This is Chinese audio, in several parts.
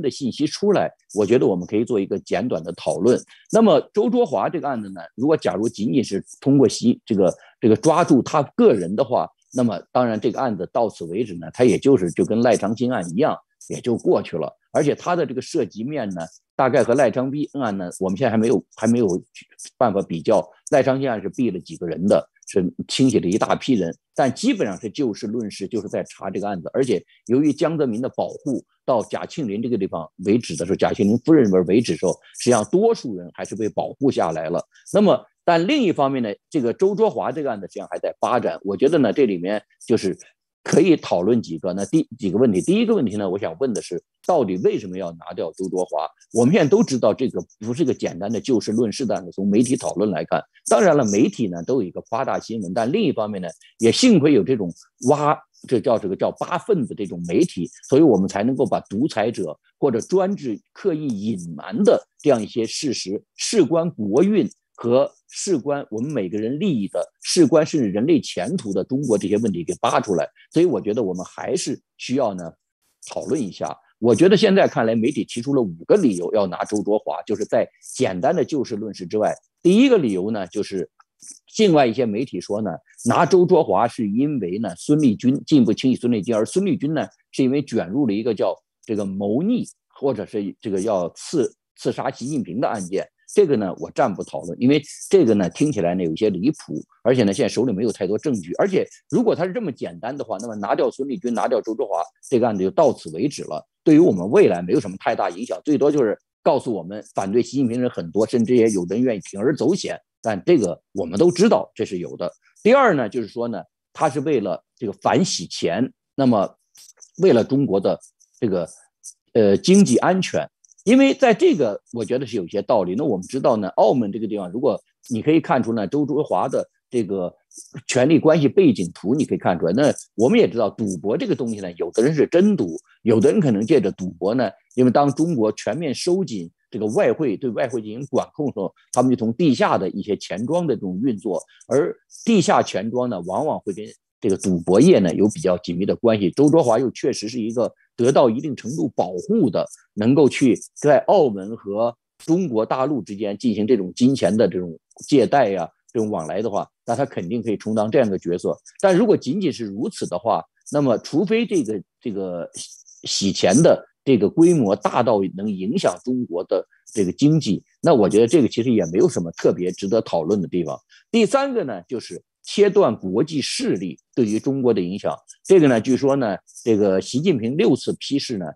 的信息出来，我觉得我们可以做一个简短的讨论。那么周卓华这个案子呢，如果假如仅仅是通过习这个这个抓住他个人的话，那么当然这个案子到此为止呢，他也就是就跟赖长青案一样，也就过去了。而且他的这个涉及面呢，大概和赖昌逼案呢，我们现在还没有还没有办法比较。赖昌星案是毙了几个人的，是清洗了一大批人，但基本上是就事论事，就是在查这个案子。而且由于江泽民的保护，到贾庆林这个地方为止的时候，贾庆林夫人为为止的时候，实际上多数人还是被保护下来了。那么，但另一方面呢，这个周卓华这个案子实际上还在发展。我觉得呢，这里面就是。可以讨论几个？那第几个问题？第一个问题呢？我想问的是，到底为什么要拿掉周多华？我们现在都知道，这个不是个简单的就事论事的案子。从媒体讨论来看，当然了，媒体呢都有一个夸大新闻，但另一方面呢，也幸亏有这种挖，这叫这个叫扒粪的这种媒体，所以我们才能够把独裁者或者专制刻意隐瞒的这样一些事实，事关国运。和事关我们每个人利益的、事关甚至人类前途的中国这些问题给扒出来，所以我觉得我们还是需要呢讨论一下。我觉得现在看来，媒体提出了五个理由要拿周卓华，就是在简单的就事论事之外，第一个理由呢，就是境外一些媒体说呢，拿周卓华是因为呢孙立军进一步清洗孙立军，而孙立军呢是因为卷入了一个叫这个谋逆或者是这个要刺刺杀习近平的案件。这个呢，我暂不讨论，因为这个呢听起来呢有些离谱，而且呢现在手里没有太多证据，而且如果他是这么简单的话，那么拿掉孙立军，拿掉周志华，这个案子就到此为止了，对于我们未来没有什么太大影响，最多就是告诉我们反对习近平人很多，甚至也有人愿意铤而走险，但这个我们都知道这是有的。第二呢，就是说呢，他是为了这个反洗钱，那么为了中国的这个呃经济安全。因为在这个，我觉得是有些道理。那我们知道呢，澳门这个地方，如果你可以看出呢，周卓华的这个权力关系背景图，你可以看出来。那我们也知道，赌博这个东西呢，有的人是真赌，有的人可能借着赌博呢，因为当中国全面收紧这个外汇，对外汇进行管控的时候，他们就从地下的一些钱庄的这种运作，而地下钱庄呢，往往会跟这个赌博业呢有比较紧密的关系。周卓华又确实是一个。得到一定程度保护的，能够去在澳门和中国大陆之间进行这种金钱的这种借贷呀，这种往来的话，那他肯定可以充当这样的角色。但如果仅仅是如此的话，那么除非这个这个洗钱的这个规模大到能影响中国的这个经济，那我觉得这个其实也没有什么特别值得讨论的地方。第三个呢，就是。切断国际势力对于中国的影响，这个呢，据说呢，这个习近平六次批示呢，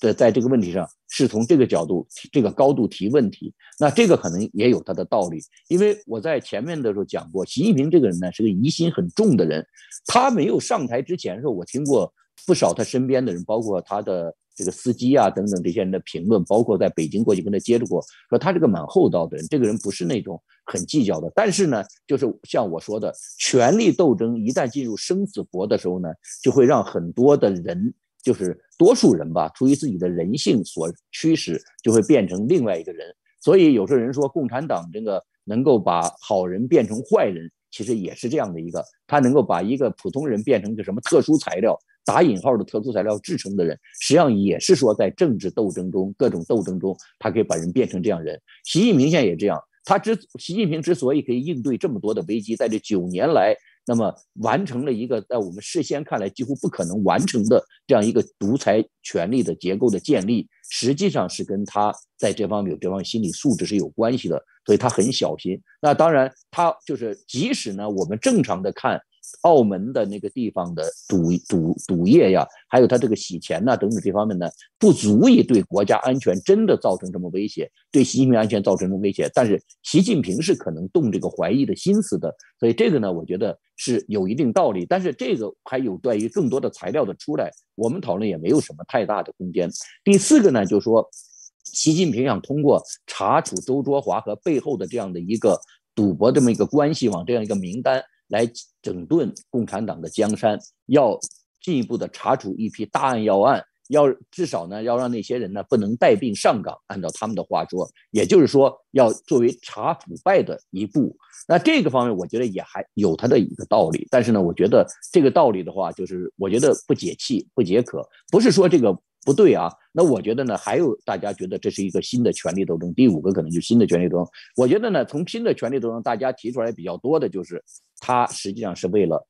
在在这个问题上是从这个角度、这个高度提问题。那这个可能也有他的道理，因为我在前面的时候讲过，习近平这个人呢是个疑心很重的人。他没有上台之前的时候，我听过不少他身边的人，包括他的。这个司机啊，等等这些人的评论，包括在北京过去跟他接触过，说他这个蛮厚道的人，这个人不是那种很计较的。但是呢，就是像我说的，权力斗争一旦进入生死搏的时候呢，就会让很多的人，就是多数人吧，出于自己的人性所驱使，就会变成另外一个人。所以有时候人说共产党这个能够把好人变成坏人，其实也是这样的一个，他能够把一个普通人变成一个什么特殊材料。打引号的特殊材料制成的人，实际上也是说在政治斗争中、各种斗争中，他可以把人变成这样人。习近平现在也这样，他之习近平之所以可以应对这么多的危机，在这九年来，那么完成了一个在我们事先看来几乎不可能完成的这样一个独裁权力的结构的建立，实际上是跟他在这方面有这方面心理素质是有关系的，所以他很小心。那当然，他就是即使呢，我们正常的看。澳门的那个地方的赌赌赌业呀，还有他这个洗钱呐等等这方面呢，不足以对国家安全真的造成什么威胁，对习近平安全造成什么威胁。但是习近平是可能动这个怀疑的心思的，所以这个呢，我觉得是有一定道理。但是这个还有待于更多的材料的出来，我们讨论也没有什么太大的空间。第四个呢，就是说，习近平想通过查处周卓华和背后的这样的一个赌博这么一个关系网这样一个名单。来整顿共产党的江山，要进一步的查处一批大案要案，要至少呢，要让那些人呢不能带病上岗。按照他们的话说，也就是说，要作为查腐败的一步。那这个方面，我觉得也还有他的一个道理。但是呢，我觉得这个道理的话，就是我觉得不解气、不解渴。不是说这个不对啊。那我觉得呢，还有大家觉得这是一个新的权力斗争。第五个可能就是新的权力斗争。我觉得呢，从新的权力斗争，大家提出来比较多的就是，它实际上是为了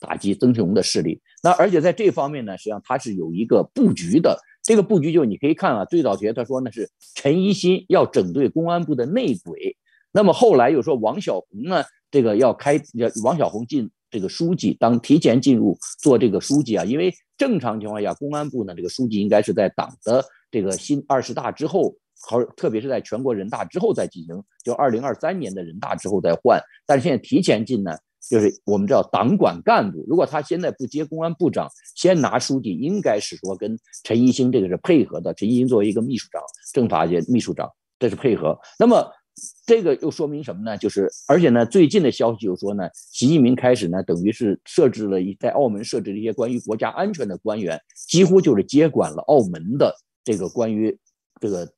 打击曾庆红的势力。那而且在这方面呢，实际上它是有一个布局的。这个布局就你可以看啊，最早学他说呢是陈一新要整顿公安部的内鬼，那么后来又说王小红呢，这个要开王小红进这个书记当提前进入做这个书记啊，因为正常情况下公安部呢这个书记应该是在党的这个新二十大之后，和特别是在全国人大之后再进行，就二零二三年的人大之后再换，但是现在提前进呢。就是我们知道党管干部，如果他现在不接公安部长，先拿书记，应该是说跟陈一新这个是配合的。陈一新作为一个秘书长，政法界秘书长，这是配合。那么这个又说明什么呢？就是而且呢，最近的消息又说呢，习近平开始呢，等于是设置了一在澳门设置了一些关于国家安全的官员，几乎就是接管了澳门的这个关于这个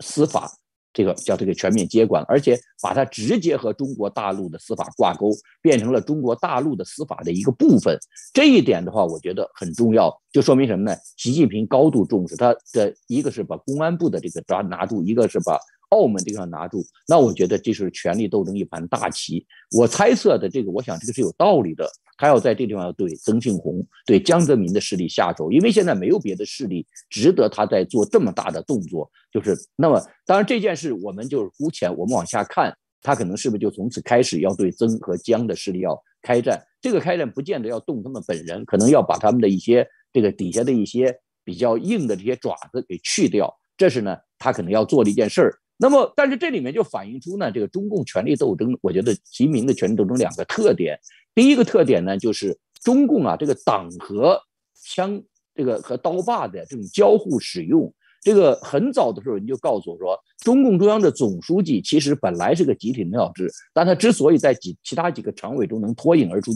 司法。这个叫这个全面接管，而且把它直接和中国大陆的司法挂钩，变成了中国大陆的司法的一个部分。这一点的话，我觉得很重要，就说明什么呢？习近平高度重视他的一个是把公安部的这个抓拿住，一个是把澳门这个拿住。那我觉得这是权力斗争一盘大棋。我猜测的这个，我想这个是有道理的。他要在这地方要对曾庆红、对江泽民的势力下手，因为现在没有别的势力值得他在做这么大的动作。就是那么，当然这件事我们就是姑且我们往下看，他可能是不是就从此开始要对曾和江的势力要开战？这个开战不见得要动他们本人，可能要把他们的一些这个底下的一些比较硬的这些爪子给去掉。这是呢，他可能要做的一件事儿。那么，但是这里面就反映出呢，这个中共权力斗争，我觉得习近平的权力斗争两个特点。第一个特点呢，就是中共啊，这个党和枪，这个和刀把的这种交互使用。这个很早的时候，你就告诉我说，中共中央的总书记其实本来是个集体领导制，但他之所以在几其他几个常委中能脱颖而出，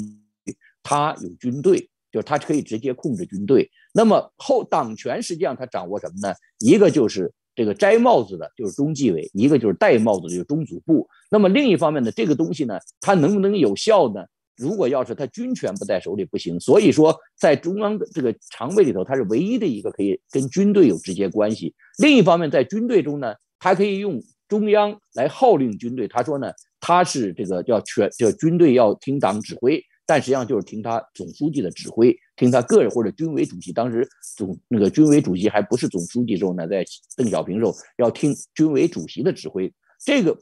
他有军队，就是他可以直接控制军队。那么后党权实际上他掌握什么呢？一个就是这个摘帽子的，就是中纪委；一个就是戴帽子的，就是中组部。那么另一方面呢，这个东西呢，它能不能有效呢？如果要是他军权不在手里不行，所以说在中央的这个常委里头，他是唯一的一个可以跟军队有直接关系。另一方面，在军队中呢，他可以用中央来号令军队。他说呢，他是这个叫全叫军队要听党指挥，但实际上就是听他总书记的指挥，听他个人或者军委主席。当时总那个军委主席还不是总书记时候呢，在邓小平时候要听军委主席的指挥。这个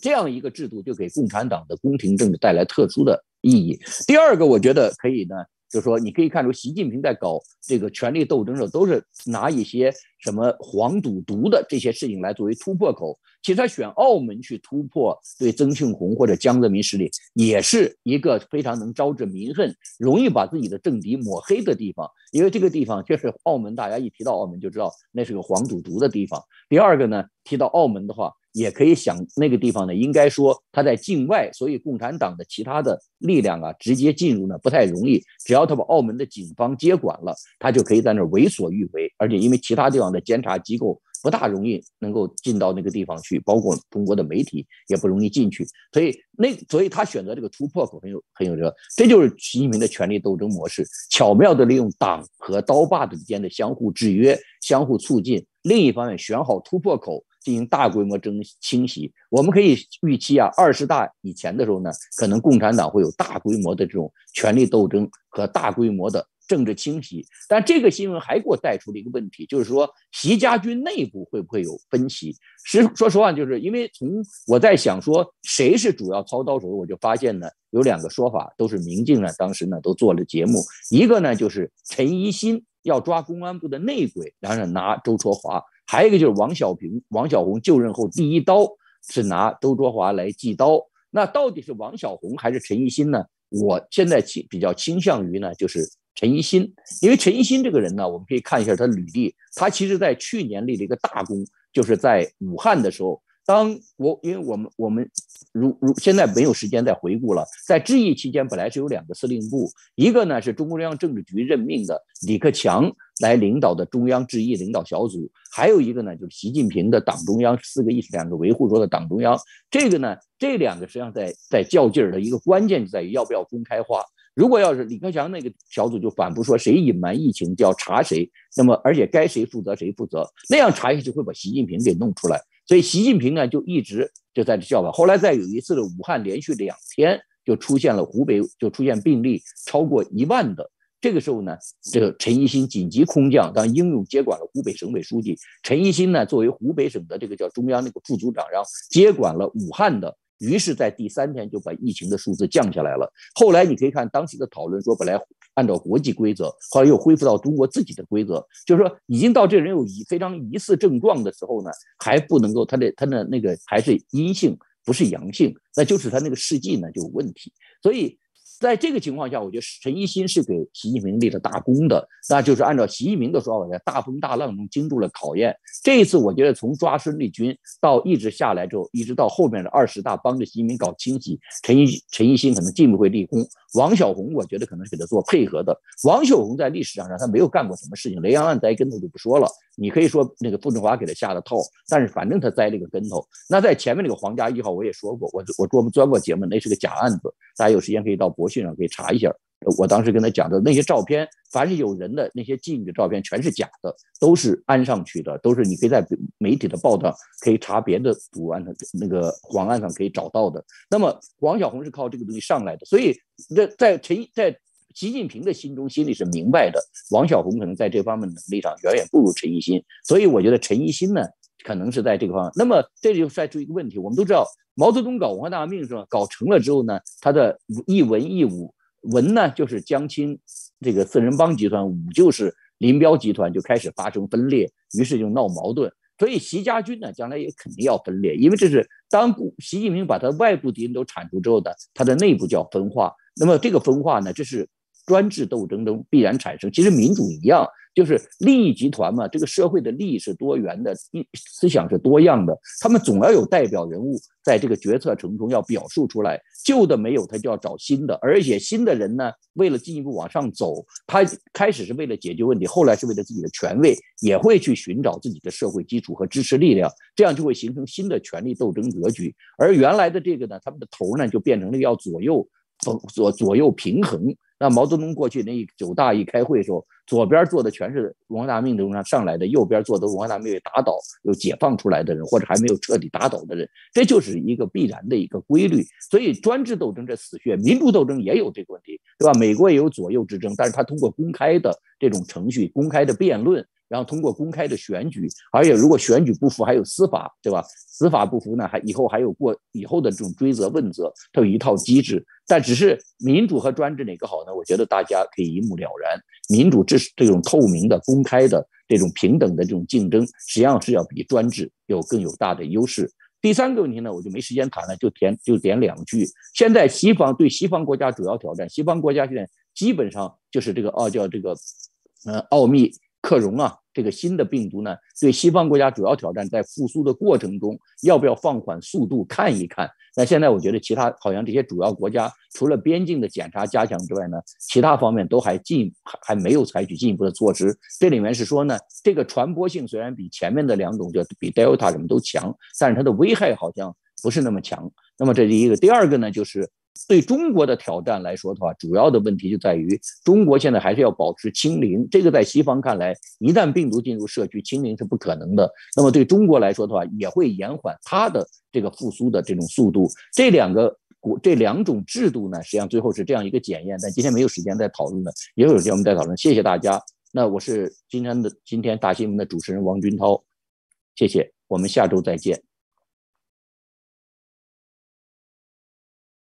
这样一个制度就给共产党的宫廷政治带来特殊的。意义。第二个，我觉得可以呢，就是说，你可以看出，习近平在搞这个权力斗争的时候，都是拿一些什么黄赌毒的这些事情来作为突破口。其实他选澳门去突破对曾庆红或者江泽民势力，也是一个非常能招致民恨、容易把自己的政敌抹黑的地方。因为这个地方就是澳门，大家一提到澳门就知道那是个黄赌毒的地方。第二个呢，提到澳门的话。也可以想，那个地方呢，应该说他在境外，所以共产党的其他的力量啊，直接进入呢不太容易。只要他把澳门的警方接管了，他就可以在那儿为所欲为。而且因为其他地方的监察机构不大容易能够进到那个地方去，包括中国的媒体也不容易进去。所以那所以他选择这个突破口很有很有这个，这就是习近平的权力斗争模式，巧妙的利用党和刀把子之间的相互制约、相互促进。另一方面，选好突破口。进行大规模征清洗，我们可以预期啊，二十大以前的时候呢，可能共产党会有大规模的这种权力斗争和大规模的政治清洗。但这个新闻还给我带出了一个问题，就是说习家军内部会不会有分歧？实说实话，就是因为从我在想说谁是主要操刀手，我就发现呢，有两个说法，都是明镜呢，当时呢都做了节目，一个呢就是陈一新要抓公安部的内鬼，然后拿周戳华。还有一个就是王小平、王小红就任后第一刀是拿周卓华来祭刀，那到底是王小红还是陈一新呢？我现在倾比较倾向于呢，就是陈一新，因为陈一新这个人呢，我们可以看一下他履历，他其实在去年立了一个大功，就是在武汉的时候。当我因为我们我们如如现在没有时间再回顾了，在治疫期间本来是有两个司令部，一个呢是中共中央政治局任命的李克强来领导的中央治疫领导小组，还有一个呢就是习近平的党中央四个意识两个维护说的党中央，这个呢这两个实际上在在较劲儿的一个关键就在于要不要公开化。如果要是李克强那个小组就反复说谁隐瞒疫情就要查谁，那么而且该谁负责谁负责，那样查下去会把习近平给弄出来。所以习近平呢就一直就在这叫板。后来在有一次的武汉连续两天就出现了湖北就出现病例超过一万的，这个时候呢，这个陈一新紧急空降当英勇接管了湖北省委书记。陈一新呢作为湖北省的这个叫中央那个副组长，然后接管了武汉的。于是，在第三天就把疫情的数字降下来了。后来你可以看当时的讨论说，本来按照国际规则，后来又恢复到中国自己的规则，就是说，已经到这人有疑非常疑似症状的时候呢，还不能够他的他的那个还是阴性，不是阳性，那就是他那个试剂呢就有问题。所以。在这个情况下，我觉得陈一新是给习近平立了大功的，那就是按照习近平的说法，在大风大浪中经住了考验。这一次，我觉得从抓孙立军到一直下来之后，一直到后面的二十大帮着习近平搞清洗，陈一陈一新可能进一步会立功。王小红，我觉得可能是给他做配合的。王小红在历史上上他没有干过什么事情，雷洋案栽跟头就不说了。你可以说那个傅政华给他下的套，但是反正他栽了个跟头。那在前面那个皇家一号，我也说过，我我专门钻过节目，那是个假案子，大家有时间可以到博讯上可以查一下。我当时跟他讲的那些照片，凡是有人的那些妓女的照片，全是假的，都是安上去的，都是你可以在媒体的报道可以查别的图案的那个黄案上可以找到的。那么王小红是靠这个东西上来的，所以在在陈在习近平的心中心里是明白的，王小红可能在这方面能力上远远不如陈一新，所以我觉得陈一新呢可能是在这个方面。那么这里就带出一个问题，我们都知道毛泽东搞文化大革命是吧？搞成了之后呢，他的一文一武。文呢，就是江青这个四人帮集团；武就是林彪集团，就开始发生分裂，于是就闹矛盾。所以习家军呢，将来也肯定要分裂，因为这是当习近平把他外部敌人都铲除之后的，他的内部叫分化。那么这个分化呢，这是专制斗争中必然产生。其实民主一样。就是利益集团嘛，这个社会的利益是多元的，思思想是多样的，他们总要有代表人物在这个决策程中要表述出来，旧的没有，他就要找新的，而且新的人呢，为了进一步往上走，他开始是为了解决问题，后来是为了自己的权位，也会去寻找自己的社会基础和支持力量，这样就会形成新的权力斗争格局，而原来的这个呢，他们的头呢就变成了要左右，左左右平衡。那毛泽东过去那一九大一开会的时候，左边坐的全是文化大革命中上上来的，右边坐的文化大革命打倒又解放出来的人，或者还没有彻底打倒的人，这就是一个必然的一个规律。所以专制斗争这死穴，民主斗争也有这个问题，对吧？美国也有左右之争，但是他通过公开的这种程序、公开的辩论。然后通过公开的选举，而且如果选举不服，还有司法，对吧？司法不服呢，还以后还有过以后的这种追责问责，它有一套机制。但只是民主和专制哪个好呢？我觉得大家可以一目了然。民主这是这种透明的、公开的、这种平等的这种竞争，实际上是要比专制有更有大的优势。第三个问题呢，我就没时间谈了，就点就点两句。现在西方对西方国家主要挑战，西方国家现在基本上就是这个奥叫这个，呃，奥秘。克隆啊，这个新的病毒呢，对西方国家主要挑战，在复苏的过程中，要不要放缓速度看一看？那现在我觉得，其他好像这些主要国家，除了边境的检查加强之外呢，其他方面都还进还还没有采取进一步的措施。这里面是说呢，这个传播性虽然比前面的两种就比 Delta 什么都强，但是它的危害好像不是那么强。那么这第一个，第二个呢，就是。对中国的挑战来说的话，主要的问题就在于中国现在还是要保持清零。这个在西方看来，一旦病毒进入社区，清零是不可能的。那么对中国来说的话，也会延缓它的这个复苏的这种速度。这两个国这两种制度呢，实际上最后是这样一个检验。但今天没有时间再讨论了，也有时间我们再讨论。谢谢大家。那我是今天的今天大新闻的主持人王军涛，谢谢，我们下周再见。